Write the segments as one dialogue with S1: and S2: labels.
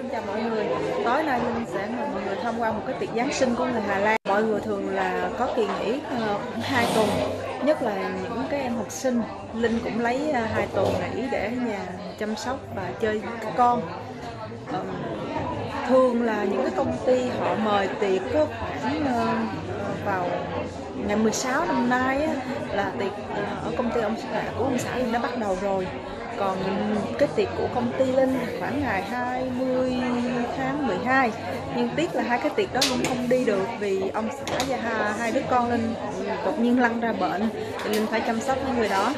S1: Xin chào mọi người. Tối nay Linh sẽ mời mọi người tham quan một cái tiệc Giáng sinh của người Hà Lan. Mọi người thường là có kỳ nghỉ ờ, khoảng 2 tuần, nhất là những cái em học sinh. Linh cũng lấy ờ, hai tuần nghỉ để ở nhà chăm sóc và chơi với các con. Ờ, thường là những cái công ty họ mời tiệc có khoảng vào ngày 16 năm nay á, là tiệc ở công ty ông xã của ông xã Linh đã bắt đầu rồi còn cái tiệc của công ty Linh khoảng ngày 20 tháng 12 nhưng tiếc là hai cái tiệc đó cũng không đi được vì ông xã và hai, hai đứa con Linh đột nhiên lăn ra bệnh. Thì Linh phải chăm sóc những người đó.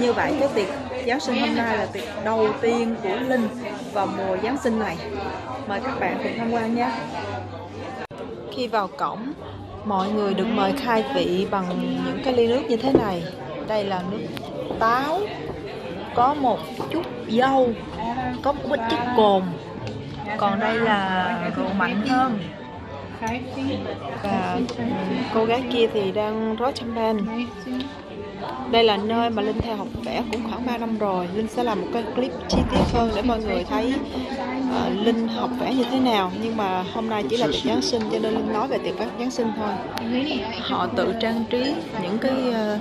S1: Như vậy cái tiệc Giáng sinh hôm nay là tiệc đầu tiên của Linh vào mùa Giáng sinh này. Mời các bạn cùng tham quan nhé. Khi vào cổng mọi người được mời khai vị bằng những cái ly nước như thế này. Đây là nước táo có một chút dâu, có một ít chất cồn. Còn đây là rượu mạnh hơn. Và cô gái kia thì đang rót champagne. Đây là nơi mà Linh theo học vẽ cũng khoảng 3 năm rồi. Linh sẽ làm một cái clip chi tiết hơn để mọi người thấy ờ, Linh học vẽ như thế nào? Nhưng mà hôm nay chỉ là tiệc Giáng sinh cho nên Linh nói về tiệc Giáng sinh thôi. Họ tự trang trí những cái uh,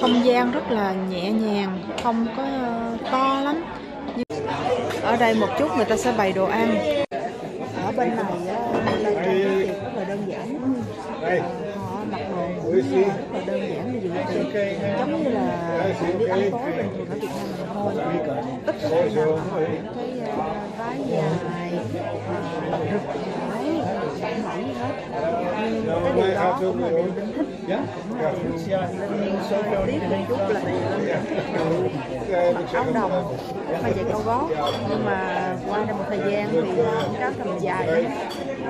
S1: không gian rất là nhẹ nhàng không có uh, to lắm. Nhưng ở đây một chút người ta sẽ bày đồ ăn. Ở bên này uh, là trang trí tiệc rất là đơn giản. Uh, họ mặc đồ. cũng uh, đơn giản như vậy. Thì giống như là bạn đi ăn tối bình thường ở Việt Nam mình thôi ít khi nào họ mặc những cái ờ, váy dài ờ, rực rỡ sẵn nổi gì hết nhưng cái điều đó cũng là điều linh thích cũng là điều linh tiếc một chút là vì mặc áo đồng mà giày cao gót. Nhưng mà qua được một thời gian thì những áo tầm dài. Đó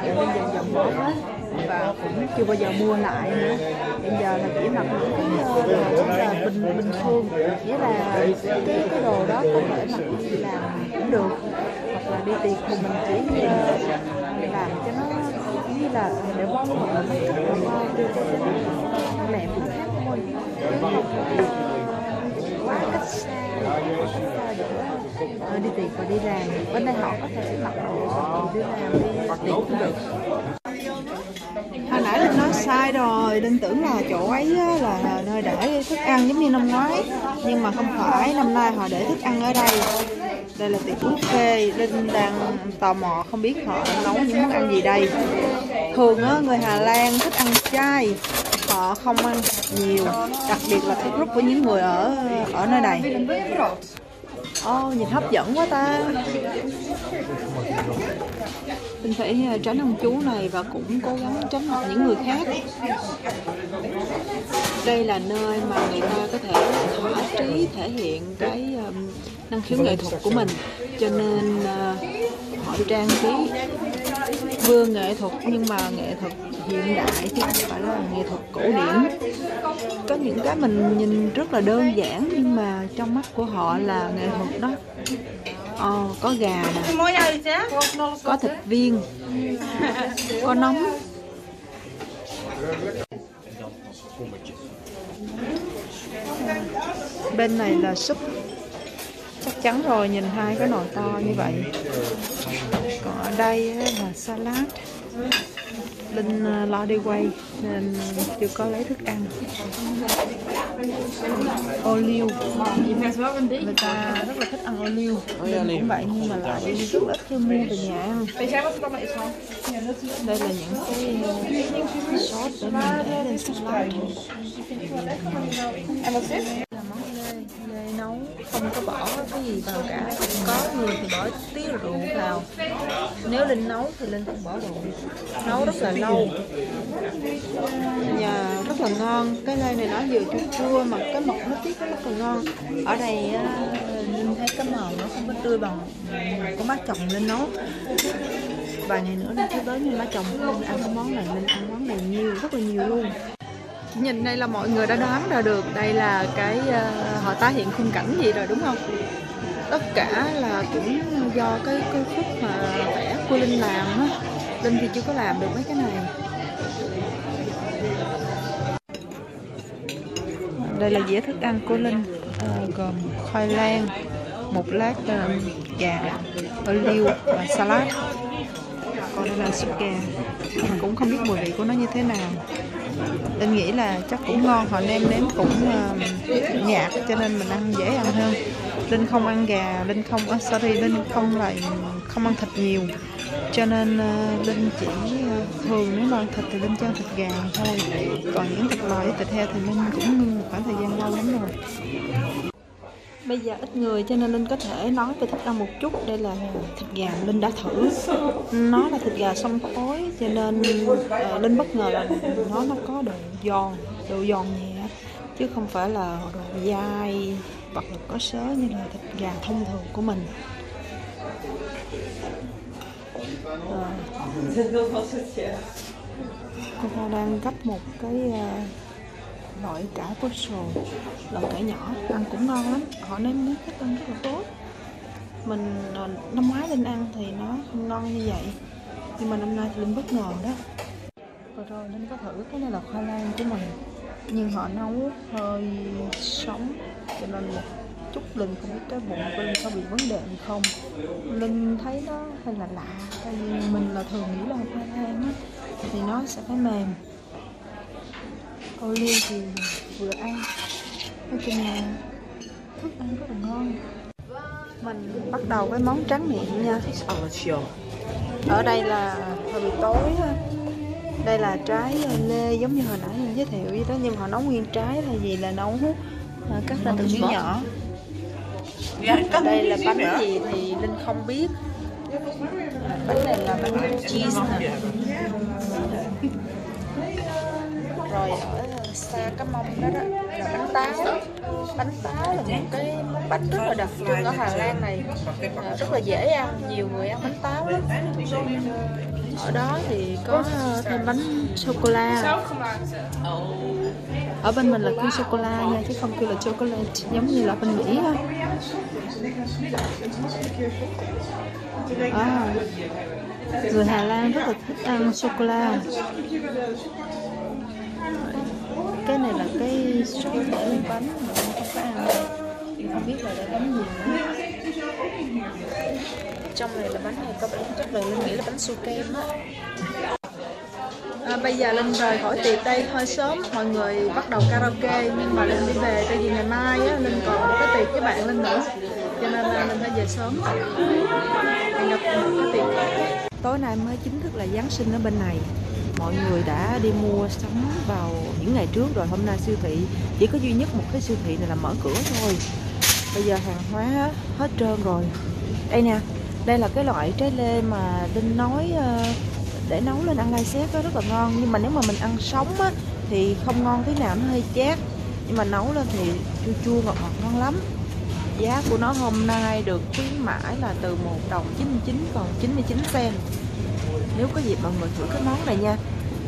S1: thì dần dần bỏ hết và cũng chưa bao giờ mua lại nữa. Hiện giờ là chỉ mặc những cái đồ rất là bình bình thường. Nghĩa là cái cái đồ đó có thể mặc đi làm cũng được. Hoặc là đi tiệc thì mình chỉ ờ, làm cho nó như là để mong hoặc là mấy up hoặc đưa cho cái mẹ cũng khác thôi. Chứ không có ờ, quá cách xa để ờ, đi tiệc và đi làm. Bên đây họ có thể mặc đồ ờ, đi làm đi tiệc cũng được hồi nãy linh nói sai rồi linh tưởng là chỗ ấy là, nơi để thức ăn giống như năm ngoái. Nhưng mà không phải năm nay họ để thức ăn ở đây. Đây là tiệc buffet linh đang tò mò không biết họ nấu những món ăn gì đây. Thường á người hà lan thích ăn chay họ không ăn nhiều đặc biệt là cái group của những người ở ở nơi này. Ô, nhìn hấp dẫn quá ta. Mình phải ờ, tránh ông chú này và cũng cố gắng tránh mặt những người khác. Đây là nơi mà người ta có thể ờ, thỏa trí thể hiện cái um, năng khiếu nghệ thuật của mình. Cho nên uh, họ trang trí vừa nghệ thuật nhưng mà nghệ thuật hiện đại chứ không phải là nghệ thuật cổ điển. Có những cái mình nhìn rất là đơn giản nhưng mà trong mắt của họ là nghệ thuật đó. Ờ, có gà nè. Có thịt viên. Có nóng bên này là súp. Chắc chắn rồi nhìn hai cái nồi to như vậy. Còn ở đây là salad Linh ờ, lo đi quay, nên chưa có lấy thức ăn. Ô liu người ta rất là thích ăn ô liu Linh cũng vậy, nhưng mà lại rất ít khi mua về nhà ăn đây là những cái sốt để mình để lên salad lê nấu, không có bỏ cái gì vào cả. Có người thì bỏ tí rượu vào. Nếu linh nấu thì linh không bỏ rượu. Nấu rất là lâu. Và rất là ngon. Cái lê này nó vừa chua chua mà cái mật nó tiết rất là ngon. Ở đây linh thấy cái màu nó không có tươi bằng của má chồng linh nấu. Vài ngày nữa linh sẽ tới nhưng má chồng linh ăn cái món này. Linh ăn món này nhiều, rất là nhiều luôn nhìn đây là mọi người đã đoán ra được đây là cái uh, họ tái hiện khung cảnh gì rồi đúng không? Tất cả là cũng do cái cái khúc mà vẽ của linh làm á. Linh thì chưa có làm được mấy cái này. Đây là dĩa thức ăn của linh ờ, gồm khoai lang một lát uh, gà ở liu và salad. Còn đây là súp gà. Mình cũng không biết mùi vị của nó như thế nào. Linh nghĩ là chắc cũng ngon họ nêm nếm cũng uh, nhạt cho nên mình ăn dễ ăn hơn. Linh không ăn gà Linh không uh, sorry Linh không lại không ăn thịt nhiều. Cho nên ờ, uh, Linh chỉ uh, thường nếu mà ăn thịt thì Linh cho thịt gà thôi. Còn những thịt bò thịt heo thì Linh cũng ngưng một khoảng thời gian lâu lắm rồi. Bây giờ ít người cho nên Linh có thể nói về thức ăn một chút. Đây là thịt gà Linh đã thử. Nó là thịt gà xông khói Cho nên uh, Linh bất ngờ là nó nó có độ giòn Độ giòn nhẹ Chứ không phải là độ dai Hoặc là có sớ như là thịt gà thông thường của mình. À. Cô ta đang gấp một cái uh, loại cải Brussels loại cải nhỏ. Ăn cũng ngon lắm. Họ nêm nếm cách ăn rất là tốt. Mình à, năm ngoái lên ăn thì nó không ngon như vậy. Nhưng mà năm nay thì linh bất ngờ đó. Rồi rồi linh có thử cái này là khoai lang của mình. Nhưng họ nấu hơi sống, cho nên một chút linh không biết cái bụng của linh có bị vấn đề không. Linh thấy nó hơi là lạ, tại vì mình là thường nghĩ là khoai lang á, thì nó sẽ phải mềm ô liu thì vừa ăn. Nói chung là thức ăn rất là ngon. Mình bắt đầu với món tráng miệng nha. Ở đây là hồi buổi tối đây là trái ờ, lê giống như hồi nãy mình giới thiệu vậy đó nhưng mà họ nấu nguyên trái là gì là nấu à, cắt ra từng miếng nhỏ. Đây là bánh gì thì linh không biết. Bánh này là bánh cheese nè. Rồi ở xa cái mông đó đó là bánh táo. Bánh táo là một cái món bánh rất là đặc trưng ở Hà Lan này. À, rất là dễ ăn nhiều người ăn bánh táo lắm. Ở đó thì có ờ, thêm bánh sô cô la. Ở bên mình là kêu sô cô la nha chứ không kêu là chocolate giống như là bên mỹ ha à, người Hà Lan rất là thích ăn sô cô la cái này là cái sốt để lên bánh mà không có ăn. Không biết là để bánh gì nữa. Trong này là bánh này có bánh chắc là linh nghĩ là bánh su kem á. À, bây giờ linh rời khỏi tiệc đây hơi sớm mọi người bắt đầu karaoke nhưng mà linh đi về tại vì ngày mai á linh còn một cái tiệc với bạn linh nữa. Cho nên là linh phải về sớm. Hẹn gặp một cái tiệc. Tối nay mới chính thức là giáng sinh ở bên này mọi người đã đi mua sắm vào những ngày trước rồi. Hôm nay siêu thị chỉ có duy nhất một cái siêu thị này là mở cửa thôi. Bây giờ hàng hóa hết trơn rồi. Đây nè đây là cái loại trái lê mà Linh nói ờ, để nấu lên ăn lai xét đó rất là ngon. Nhưng mà nếu mà mình ăn sống á, thì không ngon thế nào nó hơi chát. Nhưng mà nấu lên thì chua chua ngọt ngọt ngon lắm. Giá của nó hôm nay được khuyến mãi là từ 1 đồng 99 còn 99 cent nếu có dịp mọi người thử cái món này nha.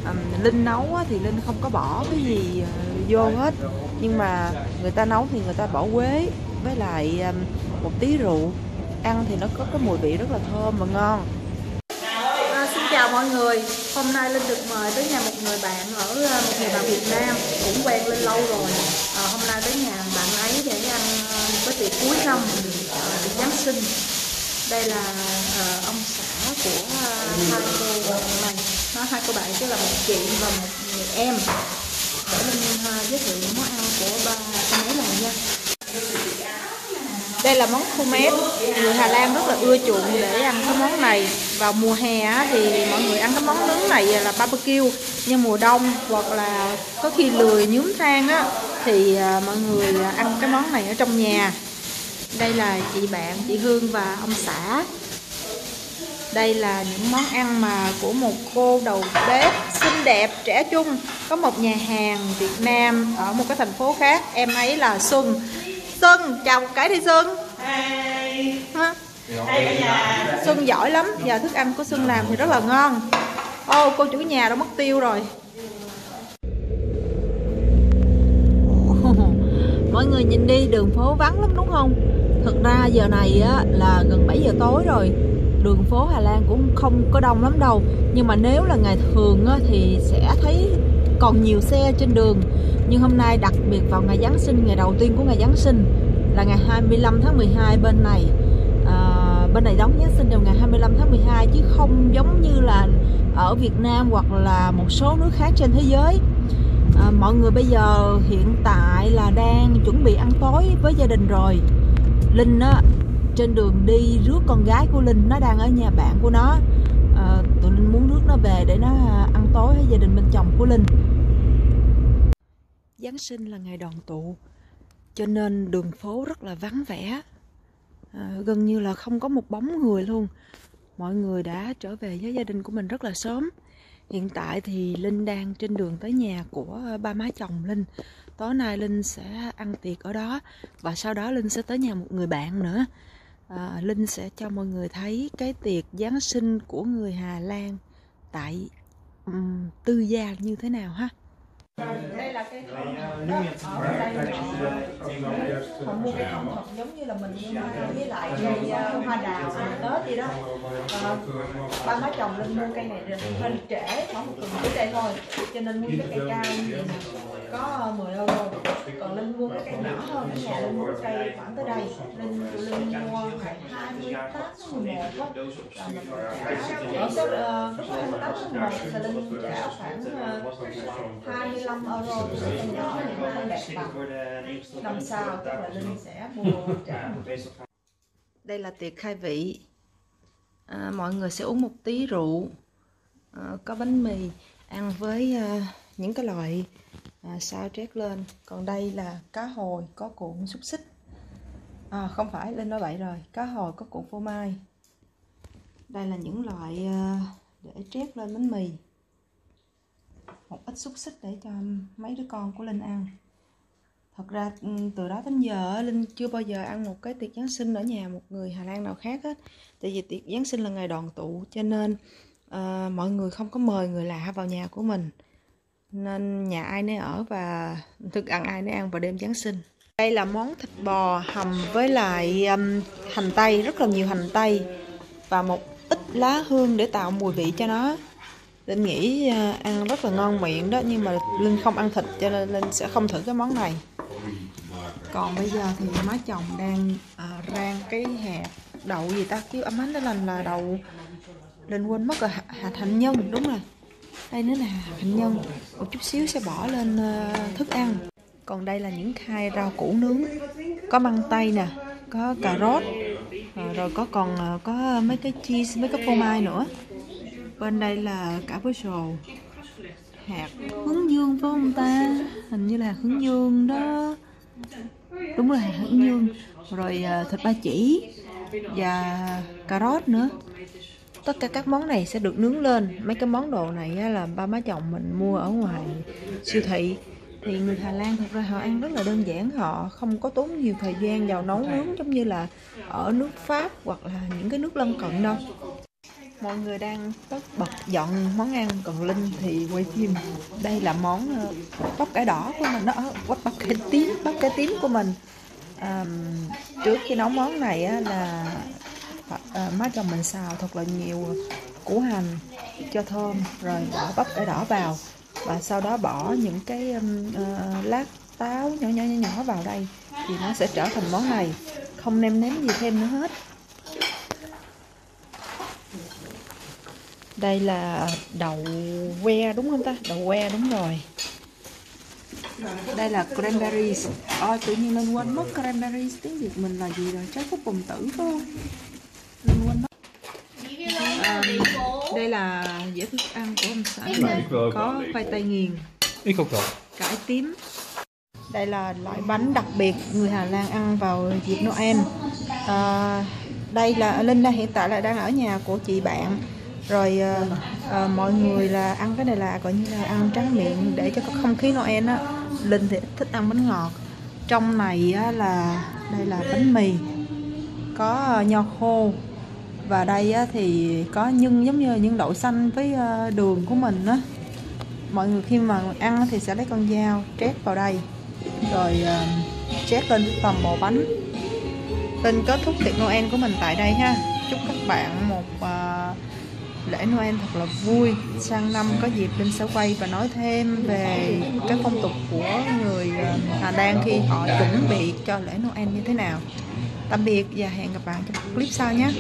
S1: Um, linh nấu thì linh không có bỏ cái gì ờ, vô hết. Nhưng mà người ta nấu thì người ta bỏ quế với lại um, một tí rượu. Ăn thì nó có cái mùi vị rất là thơm và ngon. À, xin chào mọi người. Hôm nay linh được mời tới nhà một người bạn ở ờ, một người bạn việt nam cũng quen linh lâu rồi. À, hôm nay tới nhà bạn ấy để ăn cái tiệc cuối năm giáng sinh. Đây là à, ông xã của à, hai cô này. Nó hai cô bạn chứ là một chị và một người em. Để mình uh, à, giới thiệu những món ăn của ba cô ấy này nha. Đây là món khô mép. Người Hà Lan rất là ưa chuộng để ăn cái món này. Vào mùa hè thì mọi người ăn cái món nướng này là barbecue. Nhưng mùa đông hoặc là có khi lười nhúm than á thì à, mọi người ăn cái món này ở trong nhà. Đây là chị bạn chị Hương và ông xã đây là những món ăn mà của một cô đầu bếp xinh đẹp trẻ trung có một nhà hàng Việt Nam ở một cái thành phố khác. Em ấy là Xuân. Xuân chào cái đi Xuân. Ha Xuân giỏi lắm. Giờ thức ăn của Xuân làm thì rất là ngon. Ô oh, cô chủ nhà đã mất tiêu rồi. Mọi người nhìn đi đường phố vắng lắm đúng không? Thực ra giờ này á, là gần 7 giờ tối rồi đường phố Hà Lan cũng không có đông lắm đâu. Nhưng mà nếu là ngày thường á, thì sẽ thấy còn nhiều xe trên đường. Nhưng hôm nay đặc biệt vào ngày Giáng sinh ngày đầu tiên của ngày Giáng sinh là ngày 25 tháng 12 bên này. À, bên này đóng Giáng sinh vào ngày 25 tháng 12 chứ không giống như là ở Việt Nam hoặc là một số nước khác trên thế giới. À, mọi người bây giờ hiện tại là đang chuẩn bị ăn tối với gia đình rồi. Linh á trên đường đi rước con gái của Linh nó đang ở nhà bạn của nó. À, tụi Linh muốn rước nó về để nó à, ăn tối với gia đình bên chồng của Linh. Giáng sinh là ngày đoàn tụ cho nên đường phố rất là vắng vẻ. À, gần như là không có một bóng người luôn. Mọi người đã trở về với gia đình của mình rất là sớm. Hiện tại thì linh đang trên đường tới nhà của ba má chồng linh. Tối nay linh sẽ ăn tiệc ở đó và sau đó linh sẽ tới nhà một người bạn nữa à, linh sẽ cho mọi người thấy cái tiệc giáng sinh của người hà lan tại um, tư gia như thế nào ha? Đây là cái họ mua cái không thật giống như là mình với lại cây uh, hoa đào tết gì đó. Uh, ba má chồng lên mua cây này hơi trễ khoảng một tuần trước đây thôi cho nên mua cái cây cao như vậy có 10 euro. Còn linh mua cái cây nhỏ hơn ở nhà linh mua cái cây khoảng tới đây. Linh linh mua ngày 28 tháng 11 á. Là mình trả ở số lúc 28 tháng 11 thì linh trả khoảng uh, 25 5 euro thì nhỏ thì nó đẹp bằng. năm sau tức là linh sẽ mua trả đây là tiệc khai vị. À, mọi người sẽ uống một tí rượu à, có bánh mì ăn với à, những cái loại à, sao trét lên. Còn đây là cá hồi có cuộn xúc xích. À, không phải lên nói vậy rồi. Cá hồi có cuộn phô mai. Đây là những loại à, để trét lên bánh mì một ít xúc xích để cho mấy đứa con của Linh ăn. Thật ra ừ, từ đó đến giờ Linh chưa bao giờ ăn một cái tiệc Giáng sinh ở nhà một người Hà Lan nào khác hết tại vì tiệc Giáng sinh là ngày đoàn tụ cho nên uh, mọi người không có mời người lạ vào nhà của mình. Nên nhà ai nấy ở và thức ăn ai nấy ăn vào đêm Giáng sinh. Đây là món thịt bò hầm với lại um, hành tây rất là nhiều hành tây và một ít lá hương để tạo mùi vị cho nó. Linh nghĩ ờ, ăn rất là ngon miệng đó nhưng mà Linh không ăn thịt cho nên Linh sẽ không thử cái món này. Còn bây giờ thì má chồng đang à, rang cái hạt đậu gì ta? Kêu ấm ánh đó là là đậu Linh quên mất rồi hạt hạnh nhân đúng rồi. Đây nữa nè hạnh nhân. Một chút xíu sẽ bỏ lên uh, thức ăn. Còn đây là những khai rau củ nướng. Có măng tây nè có cà rốt rồi có còn có mấy cái cheese mấy cái phô mai nữa bên đây là cả với sồ hạt hướng dương phải không ta? Hình như là hạt hướng dương đó. Đúng là hạt hướng dương. Rồi à, thịt ba chỉ và cà rốt nữa. Tất cả các món này sẽ được nướng lên. Mấy cái món đồ này là ba má chồng mình mua ở ngoài siêu thị. Thì người Hà Lan thật ra họ ăn rất là đơn giản. Họ không có tốn nhiều thời gian vào nấu nướng giống như là ở nước Pháp hoặc là những cái nước lân cận đâu mọi người đang tất bật dọn món ăn còn linh thì quay phim. Đây là món ờ, bắp cải đỏ của mình nó bắp bắp cải tím bắp cải tím của mình. À, trước khi nấu món này á, là à, má chồng mình xào thật là nhiều củ hành cho thơm rồi bỏ bắp cải đỏ vào. Và sau đó bỏ những cái um, uh, lát táo nhỏ nhỏ nhỏ nhỏ vào đây thì nó sẽ trở thành món này. Không nêm nếm gì thêm nữa hết. Đây là đậu que đúng không ta? Đậu que đúng rồi. Đây là cranberries. Ôi tự nhiên lên quên mất cranberries. Tiếng việt mình là gì rồi? Trái cúc bồng tử phải không? Lên quên mất. À, đây là dĩa thức ăn của ông xã. Có khoai tây nghiền. Cải tím. Đây là loại bánh đặc biệt người Hà Lan ăn vào dịp Noel. À, đây là Linh đang hiện tại là đang ở nhà của chị bạn rồi uh, uh, mọi người là ăn cái này là gọi như là ăn trắng miệng để cho có không khí Noel á Linh thì thích ăn bánh ngọt. Trong này á, là đây là bánh mì có uh, nho khô. Và đây á, thì có nhân giống như nhân đậu xanh với uh, đường của mình á. Mọi người khi mà ăn thì sẽ lấy con dao trét vào đây. Rồi uh, trét lên toàn bộ bánh. Linh kết thúc tiệc Noel của mình tại đây ha. Chúc các bạn một uh, lễ Noel thật là vui. Sang năm có dịp Linh sẽ quay và nói thêm về các phong tục của người ờ, Hà Lan khi họ chuẩn bị cho lễ Noel như thế nào. Tạm biệt và hẹn gặp bạn trong clip sau nhé.